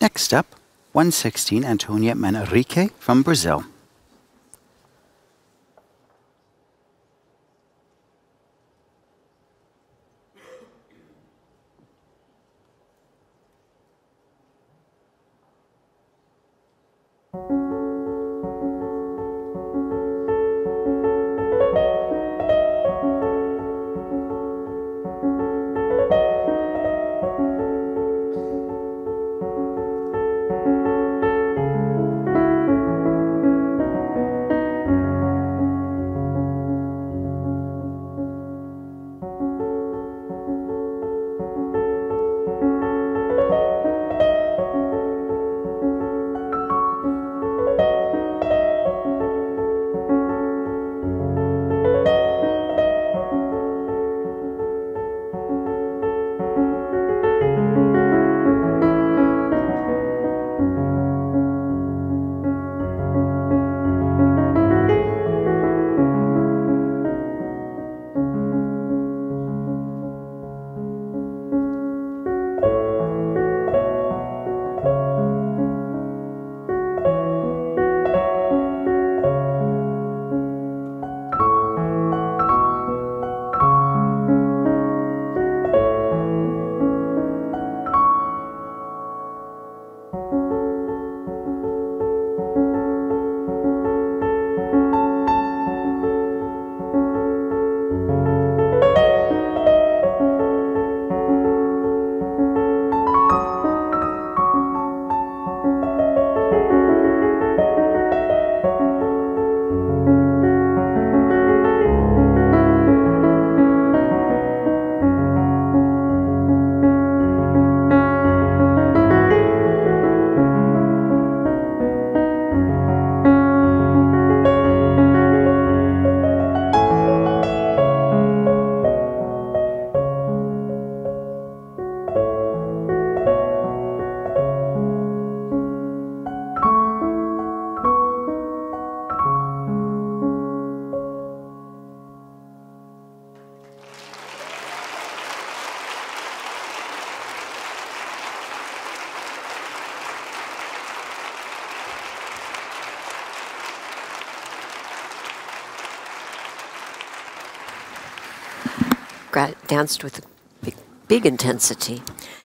Next up, 116 Antonia Manrique from Brazil. Danced with big, big intensity.